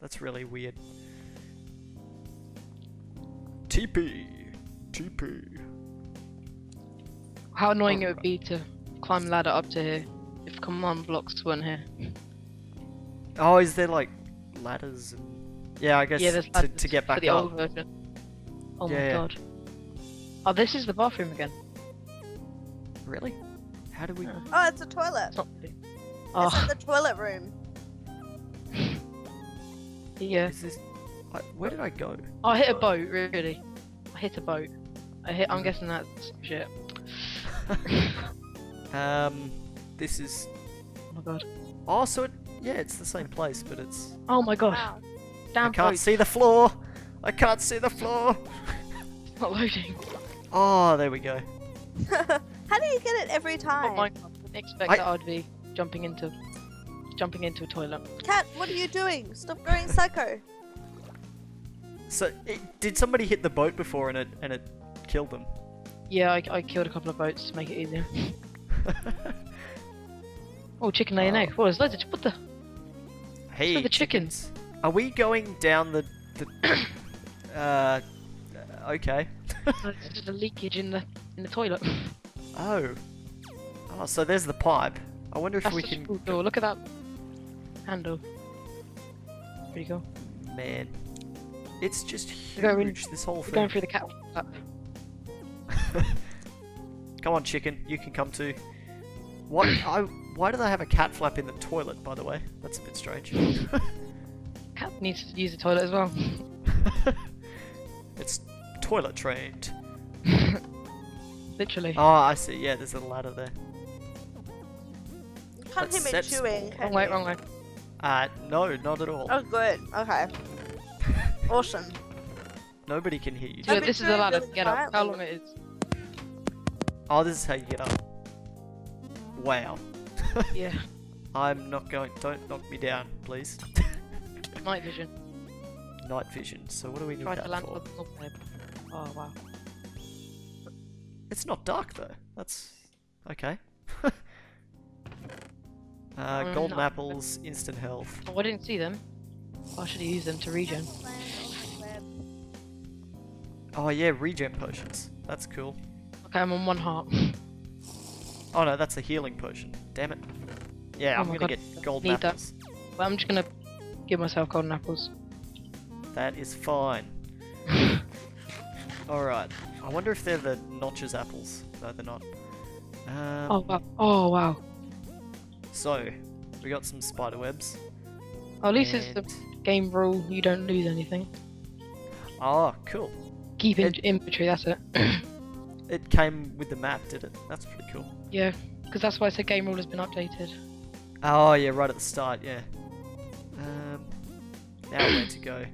That's really weird. TP. TP. How annoying oh. it would be to climb a ladder up to here if command blocks weren't here. Oh, is there like ladders? And... Yeah, I guess yeah, there's to, ladders to get back for the up. old version. Oh Yeah, my yeah. god. Oh, this is the bathroom again. Really? How do we? Oh, it's a toilet. It's not really. It's Oh, in ah. the toilet room. Yeah. Is this? I, where did I go? Oh, I hit a boat, really. I hit a boat. I hit. I'm guessing that's shit. um, this is. Oh my god. Oh, so it, yeah, it's the same place, but it's. Oh my god. Wow. Damn I can't boat. see the floor. I can't see the floor. It's not loading. Oh, there we go. How do you get it every Not time? Minecraft. I didn't expect I- that I'd be jumping into jumping into a toilet. Cat, what are you doing? Stop going psycho. So, it, did somebody hit the boat before and it and it killed them? Yeah, I, I killed a couple of boats to make it easier. Oh, chicken laying Oh. egg. What is loads of what the? hey, the chickens. Are we going down the the? uh, okay. There's just a leakage in the in the toilet. Oh. Oh, so there's the pipe. I wonder if That's we can. school door. Look at that handle. There you go. Man, it's just We're going- huge. This whole thing. going through the cat. uh, come on, chicken. You can come too. What? I. Why do they have a cat flap in the toilet? By the way, that's a bit strange. Cat needs to use the toilet as well. it's toilet trained. Literally. Oh, I see. Yeah, there's a ladder there. You can't That's hear me chewing. small. can wrong way, wrong way. Uh, no, not at all. Oh, good. Okay. Awesome. Nobody can hear you. Yeah, this is a doing ladder. really Get up. How long it is? Oh, this is how you get up. Wow. Yeah. I'm not going. Don't knock me down, please. Night vision. Night vision. So what do we need Try that to land for? on the web. Oh wow. It's not dark though. That's okay. Uh, Mm, golden apples, instant health. Oh, I didn't see them. I should have used them to regen. Oh yeah, regen potions. That's cool. Okay, I'm on one heart. Oh no, that's a healing potion. Damn it. Yeah, Oh I'm gonna God, get golden need apples. Well, I'm just gonna give myself golden apples. That is fine. Alright. I wonder if they're the Notch's apples. No, they're not. Um, Oh wow. Oh wow. So, we got some spider webs. Oh, at least it's the game rule. You don't lose anything. Oh, cool. Keep in It- inventory. That's it. It came with the map, did it? That's pretty cool. yeah, because that's why I said game rule has been updated. Oh yeah, right at the start, yeah. Um, now where to go?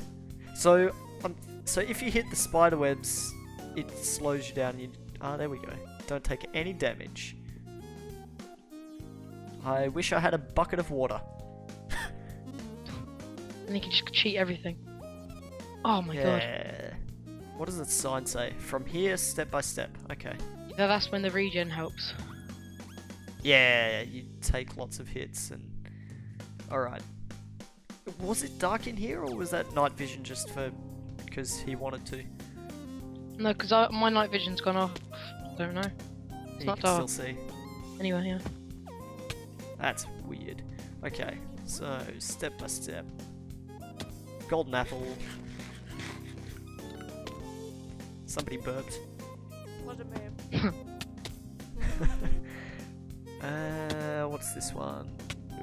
So, um, so if you hit the spider webs, it slows you down. And you, ah, there we go. Don't take any damage. I wish I had a bucket of water. And you can just cheat everything. Oh my god. yeah. What does the sign say? From here, step by step. Okay. Yeah, that's when the regen helps. Yeah, you take lots of hits and. Alright. Was it dark in here or was that night vision just for. because he wanted to? No, because my night vision's gone off. Don't know. you not can dark. still see. Anyway, yeah. That's weird. Okay, so step by step. Golden apple. Somebody burped. What a move. uh, what's this one?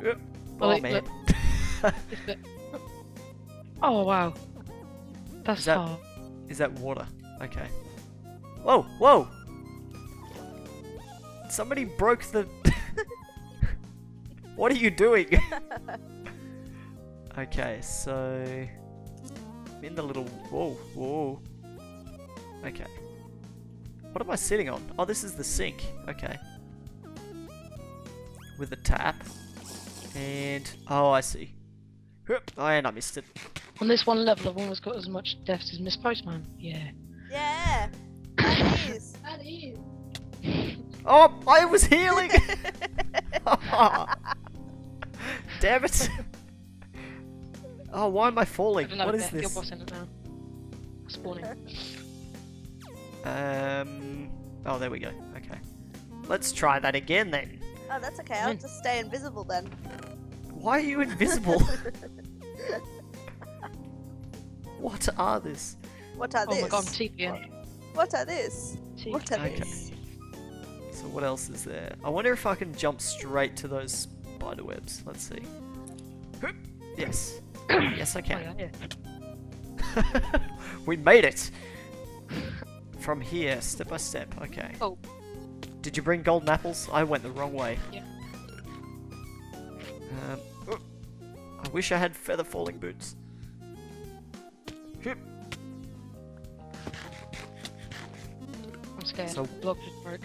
Yep. Oh, Oh wait, man. This bit. Oh wow. That's Is that- hard. Is that water? Okay. Whoa, whoa! Somebody broke the. What are you doing? okay, so. I'm in the little. Whoa, whoa. Okay. What am I sitting on? Oh, this is the sink. Okay. With a tap. And. Oh, I see. Whoop, Oh, and I missed it. On this one level, I've almost got as much deaths as Miss Postman. Yeah. Yeah. That is. That is. Oh, I was healing! Damn it! Oh, why am I falling? Have another What is bit. You're this? bossing it now. Spawning. Um. Oh, there we go. Okay. Let's try that again then. Oh, that's okay. I'll just stay invisible then. Why are you invisible? what are this? What are Oh this? my god, I'm TPing. What are this? What are Okay. this? So what else is there? I wonder if I can jump straight to those spider webs. Let's see. Yes. yes, I Oh, can. yeah, yeah. we made it! From here, step by step. Okay. Oh. Did you bring golden apples? I went the wrong way. Yeah. Um, oh. I wish I had feather falling boots. I'm scared. So- Block just broke.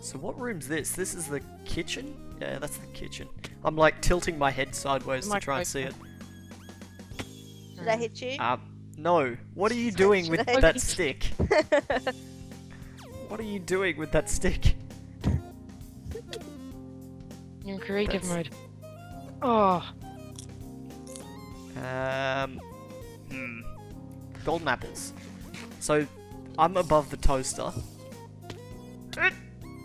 So what room's this? This is the kitchen? Yeah, that's the kitchen. I'm like tilting my head sideways to try and see it. Did I hit you? Um, no. What are you doing with I- that stick? What are you doing with that stick? You're in creative That's- mode. Oh, Um, hmm. Golden apples. So, I'm above the toaster.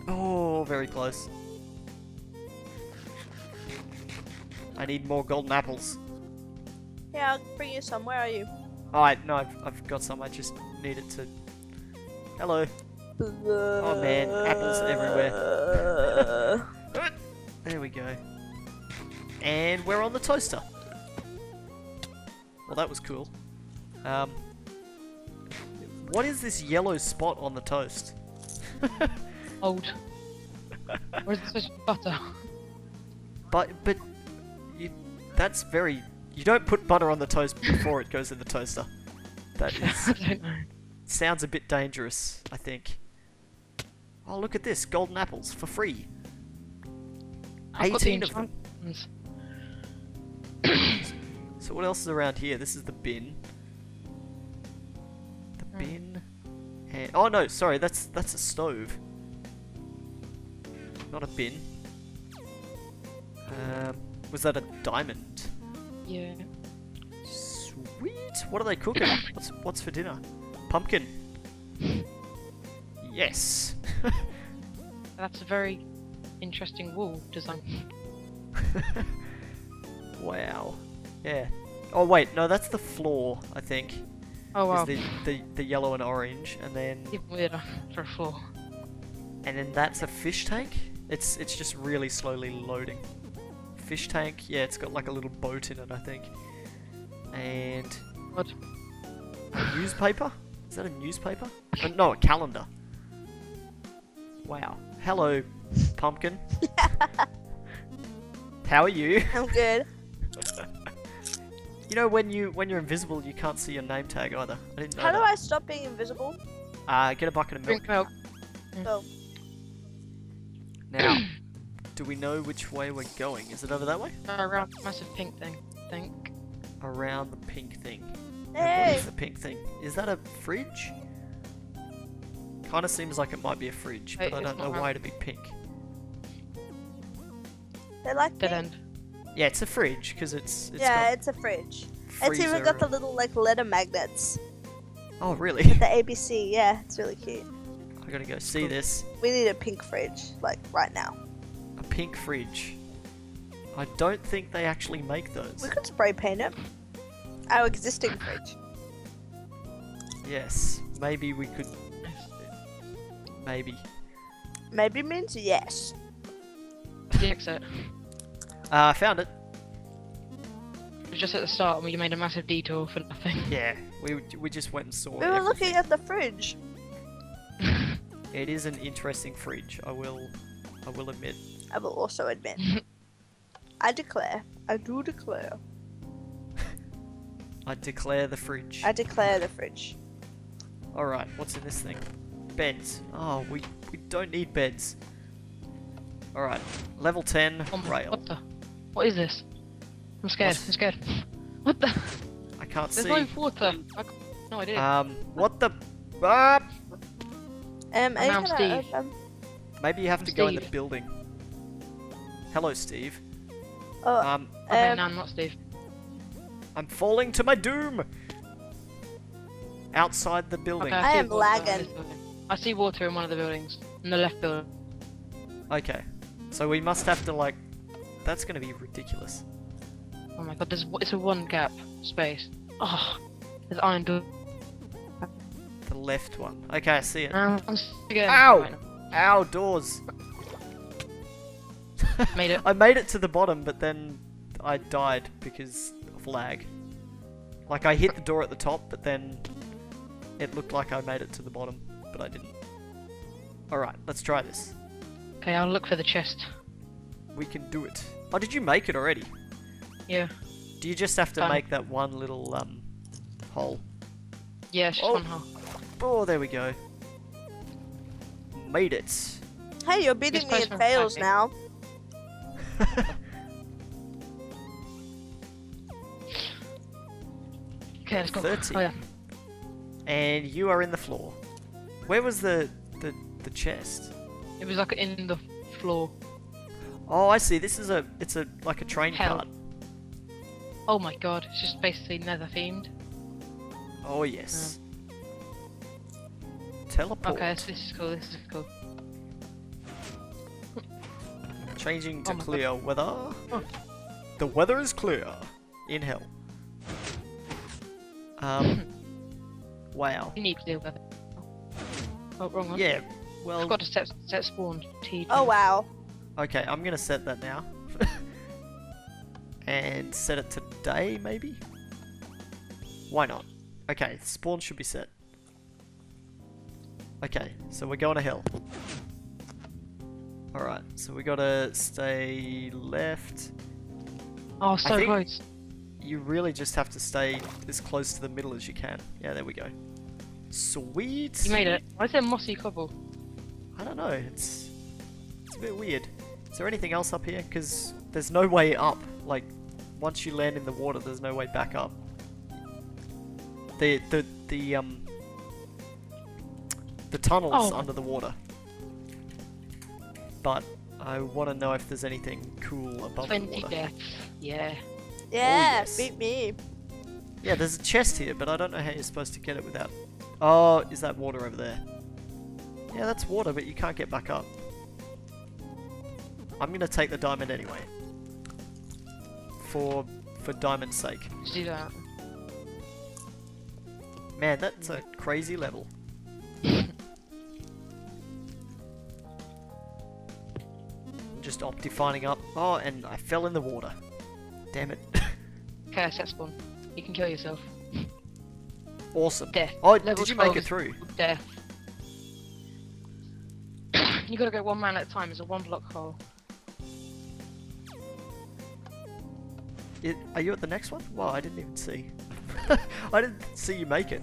Oh, very close. I need more golden apples. yeah, I'll bring you some. Where are you? Alright, no, I've, I've got some. I just needed to. Hello. Oh man, apples everywhere. There we go. And we're on the toaster. Well, that was cool. Um, what is this yellow spot on the toast? old. Where's the switch butter? But but you, that's very. You don't put butter on the toast before it goes in the toaster. That I don't know. sounds a bit dangerous. I think. Oh, look at this! Golden apples for free. I've got the 18 of them. So what else is around here? This is the bin. The bin. And oh no, sorry, that's that's a stove. Not a bin. Um, was that a diamond? Yeah. Sweet. What are they cooking? What's what's for dinner? Pumpkin. Yes. That's a very interesting wall design. wow. Yeah. Oh wait, no, that's the floor. I think. Oh wow. The, the the yellow and orange, and then Even weirder for a floor. And then that's a fish tank. It's it's just really slowly loading. Fish tank, yeah, it's got like a little boat in it, I think. And What? a newspaper? Is that a newspaper? Uh, no, a calendar. Wow. Hello, pumpkin. How are you? I'm good. You know when you when you're invisible, you can't see your name tag either. I didn't know How do. I stop being invisible? Uh, get a bucket of milk. Drink milk. Oh, Now, do we know which way we're going? Is it over that way? Around the massive pink thing. I think. Around the pink thing. Hey! is the pink thing? Is that a fridge? Kind of seems like it might be a fridge, Wait, but I don't know not why it'd be pink. They like Dead me. end. Yeah, it's a fridge because it's it's yeah, it's a fridge. It's even got the little like letter magnets. Oh really? The ABC. Yeah, it's really cute. I gotta go see this. We need a pink fridge, like right now. A pink fridge. I don't think they actually make those. We could spray paint it. Our existing fridge. Yes, maybe we could. Maybe. Maybe means yes. The exit. Uh, I found it. It was just at the start and we made a massive detour for nothing. Yeah, we we just went and saw. We were looking at the fridge. It is an interesting fridge. I will, I will admit. I will also admit. I declare. I do declare. I declare the fridge. I declare the fridge. All right, what's in this thing? Beds. Oh, we we don't need beds. All right, level ten Oh my- rail. What the? What is this? I'm scared. What? I'm scared. What the? I can't There's see. no water. I c- no idea. Um, what the? Ah! Um, are you I'm Steve. Maybe you have I'm to go in the building. Hello, Steve. oh, Um, okay, um, no, I'm not Steve. I'm falling to my doom. Outside the building. Okay, I see am water in lagging. I see water in one of the buildings. In the left building. Okay. So we must have to like. That's gonna be ridiculous. Oh my god, there's it's a one gap space. Oh, there's iron door. The left one. Okay, I see it. Um, I'm again. Ow! Ow, doors. Made it. I made it to the bottom, but then I died because of lag. Like I hit the door at the top, but then it looked like I made it to the bottom, but I didn't. Alright, let's try this. Okay, I'll look for the chest. We can do it. Oh, did you make it already? Yeah. Do you just have to Done. make that one little um hole? Yeah, it's just Oh. one hole. Oh, there we go. Made it. Hey, you're beating me place in from fails Happy. now. Okay, let's go. 30. Oh yeah. and you are in the floor. Where was the the the chest? It was like in the floor. Oh, I see. This is a it's a like a train Hell. cart. Oh my god, it's just basically nether themed. Oh yes. Hmm. Teleport. Okay, this, this is cool, this is cool. Changing to Oh my God. clear weather. Oh. The weather is clear in hell. Um. wow. You need to deal with. Oh, wrong one. Yeah. Well. Forgot to set, set spawn. T. Oh wow. Okay, I'm gonna set that now. and set it to day, maybe? Why not? Okay, spawn should be set. Okay, so we're going to hell. Alright, so we gotta stay left. Oh, so close. You really just have to stay as close to the middle as you can. Yeah, there we go. Sweet! You made it. Why is there mossy cobble? I don't know, it's it's a bit weird. Is there anything else up here? Because there's no way up. Like, once you land in the water, there's no way back up. The the the um the tunnels Oh. under the water. But I want to know if there's anything cool above the 20 water. deaths. Yeah. Yeah, oh, yes. beat me. Yeah, there's a chest here, but I don't know how you're supposed to get it without. Oh, is that water over there? Yeah, that's water, but you can't get back up. I'm gonna take the diamond anyway. For for diamond's sake. Do that. Man, that's a crazy level. Just optifining up. Oh, and I fell in the water. Damn it. Okay, set spawn. You can kill yourself. awesome. Death. Oh, Level did you make it through? Death. you gotta go one man at a time. It's a one block hole. It, are you at the next one? Wow, I didn't even see. I didn't see you make it.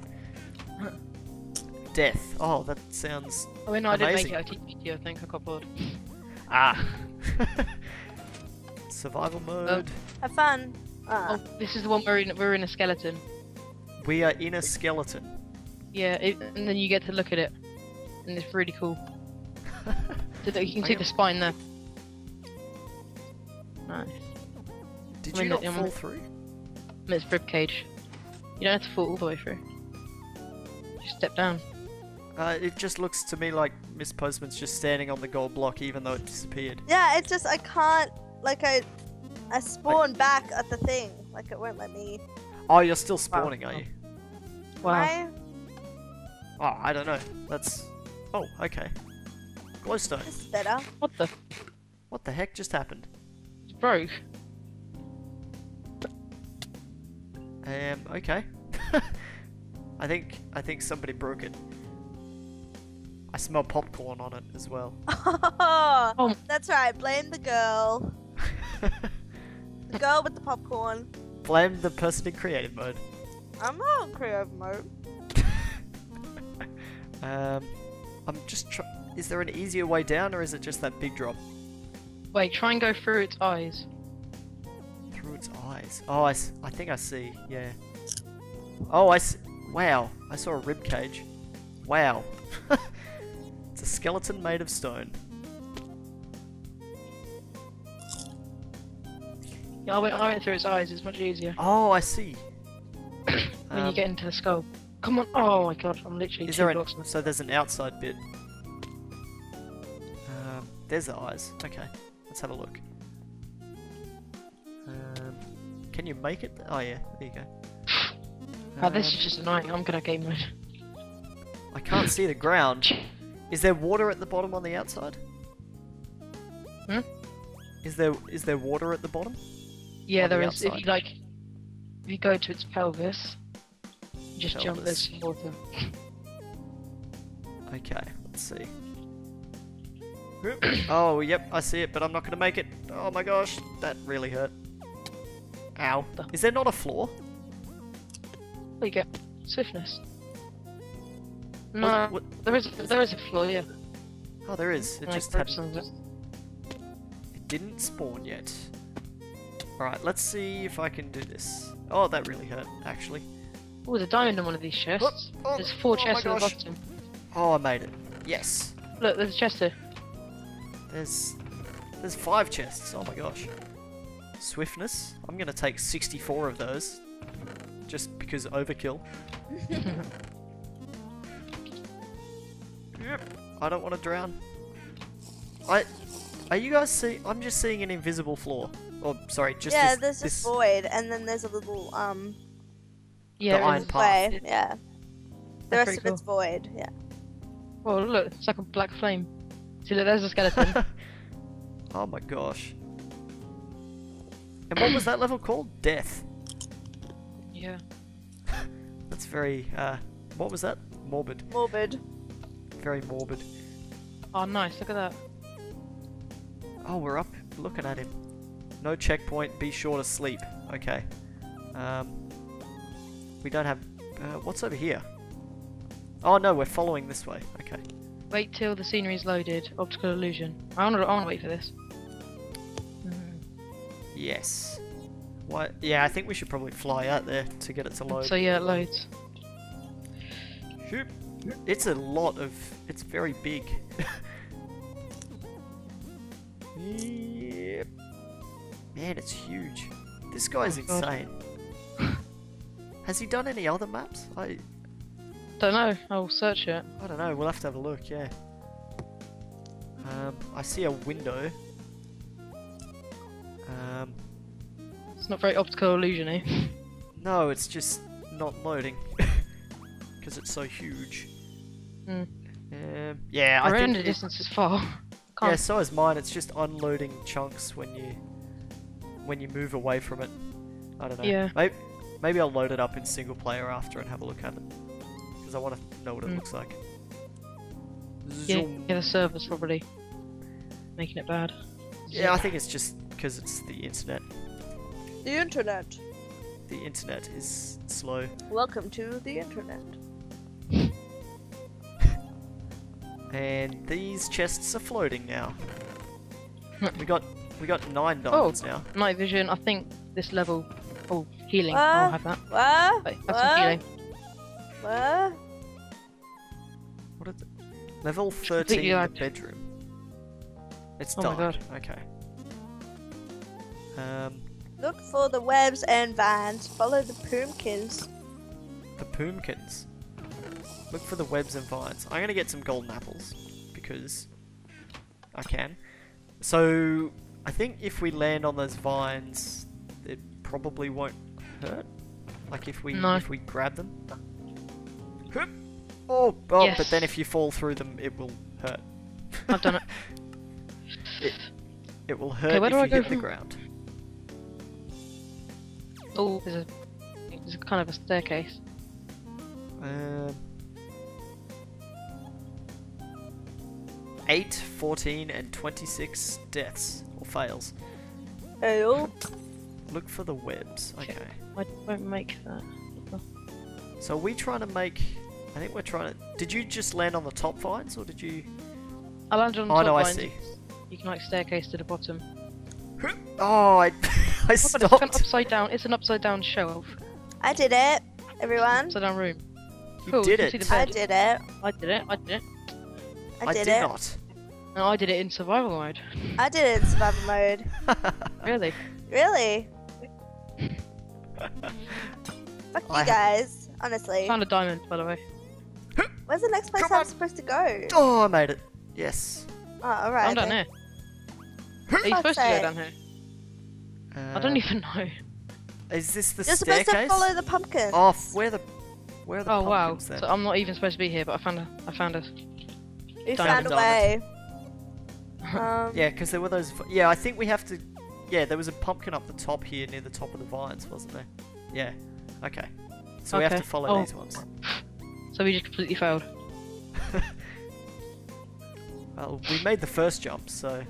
Death. Oh, that sounds. Oh, no, I didn't make Amazing. it. I TP'd you, I think. I got bored. Ah. Survival mode. Have fun. Uh, Oh, this is the one where we're in, we're in a skeleton. We are in a skeleton. Yeah, it, and then you get to look at it. And it's really cool. So that you can I see am- the spine there. Nice. Did I you mean, not I'm- fall through? And it's rib cage. You don't have to fall all the way through. Just step down. Uh, it just looks to me like Miss Postman's just standing on the gold block, even though it disappeared. yeah, it's just I can't like I I spawned back at the thing. Like it won't let me. Oh, you're still spawning, are you? Wow. Why? Oh, I don't know. That's. Oh, okay. Glowstone. This is better. What the? What the heck just happened? It's broke. Um, okay. I think I think somebody broke it. I smell popcorn on it as well. Oh. That's right. Blame the girl. The girl with the popcorn. Blame the person in creative mode. I'm not in creative mode. Um, I'm just try- Is there an easier way down, or is it just that big drop Wait, try and go through its eyes. through its eyes? Oh, I, s- I think I see. Yeah. Oh, I s- Wow, I saw a rib cage. Wow. It's a skeleton made of stone. Yeah, I went, I went through its eyes. It's much easier Oh, I see. when you Um, get into the skull. Come on! Oh my god, I'm literally Is two there an, so there's an outside bit. Um, there's the eyes. Okay, let's have a look. Um, can you make it? Oh yeah, there you go. Oh, this Um, is just annoying. I'm gonna game mode. I can't see the ground. Is there water at the bottom on the outside? Hmm? Is there is there water at the bottom? Yeah, On the there is. If you like, if you go to its pelvis, just jump. There's Pelvis. some water. Okay, let's see. Oh, yep, I see it, but I'm not going to make it. Oh my gosh, that really hurt. Ow. Is there not a floor? There you go. Swiftness. Was- No, what- there is there is a floor. Yeah. Oh, there is. It Like just hadn't, it. it didn't spawn yet. Alright, let's see if I can do this. Oh, that really hurt, actually. Oh, there's a diamond in one of these chests. oh, oh There's four oh chests at the bottom. Oh, I made it. Yes. Look, there's a chest here. There's there's five chests. Oh my gosh. Swiftness. I'm gonna take 64 of those, just because overkill. Yep. I don't want to drown. I. Are you guys see? I'm just seeing an invisible floor. Oh, sorry, just yeah, this. there's this a void, and then there's a little um Yeah. The iron path. way. Yeah. The That's rest of pretty it's void. Yeah. Oh, look, it's like a black flame. See, look, there's a skeleton. oh my gosh. And what was that level called? Death. yeah. That's very. Uh, what was that? Morbid. Morbid. Very morbid. Oh, nice. Look at that. Oh, we're up looking at him. No checkpoint, be sure to sleep. Okay. Um, we don't have... Uh, what's over here? Oh no, we're following this way. Okay. Wait till the scenery is loaded. Optical illusion. I want to. I want to wait for this. Mhm. Yes. What? Yeah, I think we should probably fly out there to get it to load. So yeah, it loads. Shoot. It's a lot of... It's very big. yep. Man, it's huge. This guy's Oh, insane. Has he done any other maps? I Don't know. I'll search it. I don't know. We'll have to have a look. Yeah. Um, I see a window. Um, It's not very optical illusion-y. no, it's just not loading because it's so huge. Hmm. Um, yeah, I I think render it- distance is far. yeah, Can't. so is mine. It's just unloading chunks when you when you move away from it. I don't know. Yeah. Maybe, maybe I'll load it up in single player after and have a look at it because I want to know what it Hmm. looks like. Yeah, Zoom. yeah, the server's probably making it bad. Yeah, I think it's just because it's the internet. The internet. The internet is slow. Welcome to the internet. And these chests are floating now. we got we got Oh. nine diamonds now. Night vision. I think this level. Oh, healing. Ah. I'll have that. What? Wait, have some healing. What? What is it? Level thirteen, the lagged. bedroom. It's Oh my dark. God. Okay. Um, Look for the webs and vines. Follow the pumpkins. the Poomkins. Look for the webs and vines. I'm gonna get some golden apples because I can. So I think if we land on those vines, it probably won't hurt. Like if we No. if we grab them. Oh, oh but then if you fall through them, it will hurt. I've done it. it. It will hurt where if do I you go hit the ground. Oh, there's a there's a kind of a staircase. Um, 8, 14, and 26 deaths or fails. Oh, Look for the webs. Okay. I won't make that. So are we trying to make. I think we're trying to. Did you just land on the top vines or did you. I landed on the Oh top no, I see. You can like staircase to the bottom. Oh, I, I Oh, but it's an stopped. upside down. It's an upside down shelf. I did it, everyone. Upside down room. You Cool, did you it. can see the I did it. I did it. I did it. I, I did, did it. not. No, I did it in survival mode. I did it in survival mode. Really? Really? Fuck you guys. Honestly. Found a diamond, by the way. Where's the next place Come I'm on. supposed to go? Oh, I made it. Yes. Oh, alright. I'm down then. here. Are you Fuck's supposed to go sake. down here? Uh, I don't even know. Is this the You're supposed to follow the pumpkin. Off. Where the? Where are the Oh wow. then? So I'm not even supposed to be here, but I found a. I found a. we diamond, found a way. Um, Yeah, because there were those. Yeah, I think we have to. Yeah, there was a pumpkin up the top here near the top of the vines, wasn't there? Yeah. Okay. So we have to follow Oh. these ones. So we just completely failed. Well, we made the first jump, so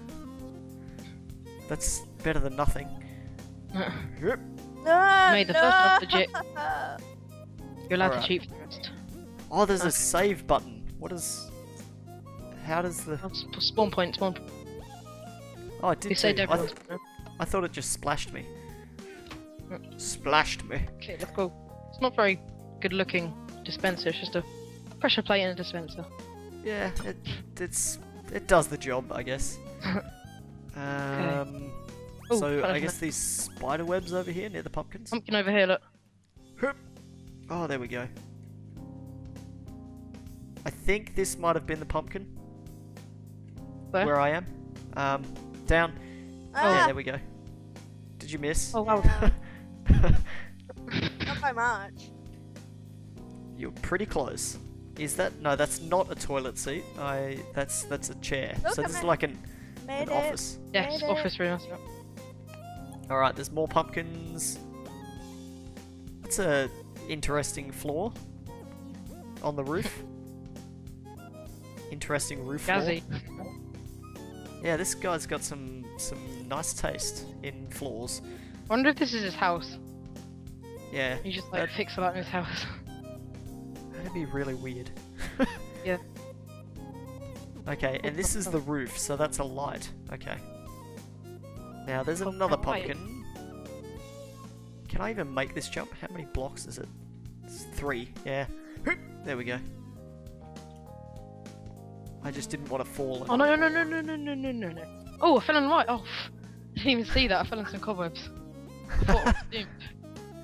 that's better than nothing. Yep. No, Made the no. first one legit. You're allowed Alright. to cheat for the rest. Oh, there's a save button. What is? How does the? Sp- Spawn point, spawn. Oh, You did saved too. I, th- I thought it just splashed me. Mm. Splashed me. Okay, let's go. It's not very good looking dispenser, it's just a pressure plate and a dispenser. Yeah, it it's it does the job, I guess. Um, Ooh, so I I guess these spider webs over here near the pumpkins. Pumpkin over here, look. Oh, there we go. I think this might have been the pumpkin Where? where I am. Um, down. Yeah, Ah, there we go. Did you miss? Oh wow. not by much. You're pretty close. Is that no? That's not a toilet seat. I that's that's a chair. Look, so I this is like an, an office. yes, Made office room. yeah. All right, there's more pumpkins. That's a interesting floor on the roof. interesting roof floor. Gazzy. Yeah, this guy's got some some nice taste in floors. I Wonder if this is his house. Yeah, He just like That- fixed it out in his house. that'd be really weird. Yeah. Okay, and this is the roof, so that's a light. Okay. Now there's another pumpkin. Can I even make this jump? How many blocks is it? It's three. Yeah. There we go. I just didn't want to fall. Oh no no no no no no no no no. Oh, I fell in the right. Oh, I didn't even see that. I fell in some cobwebs.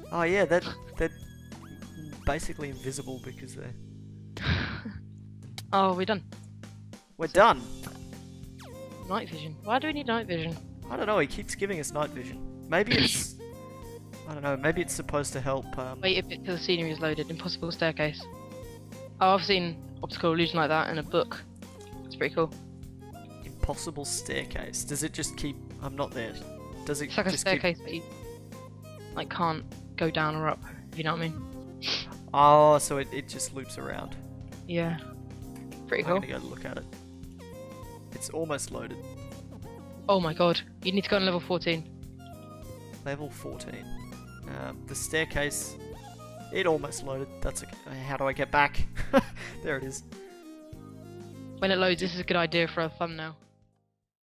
Oh yeah, that they're basically invisible because they're. oh, we're done. We're done. Night vision. Why do we need night vision? I don't know. He keeps giving us night vision. Maybe it's. I don't know. Maybe it's supposed to help. Um, Wait a bit till the scenery is loaded. Impossible staircase. Oh, I've seen optical illusion like that in a book. Pretty cool. impossible staircase. Does it just keep? I'm not there. Does it It's like a just keep? staircase, but you like can't go down or up. You know what I mean? Oh, so it, it just loops around. Yeah. Pretty cool. I'm gonna go look at it. It's almost loaded. Oh my god. You need to go on level 14. Level 14. Um, the staircase. It almost loaded. That's okay. How do I get back? there it is. When it loads, this is a good idea for a thumbnail.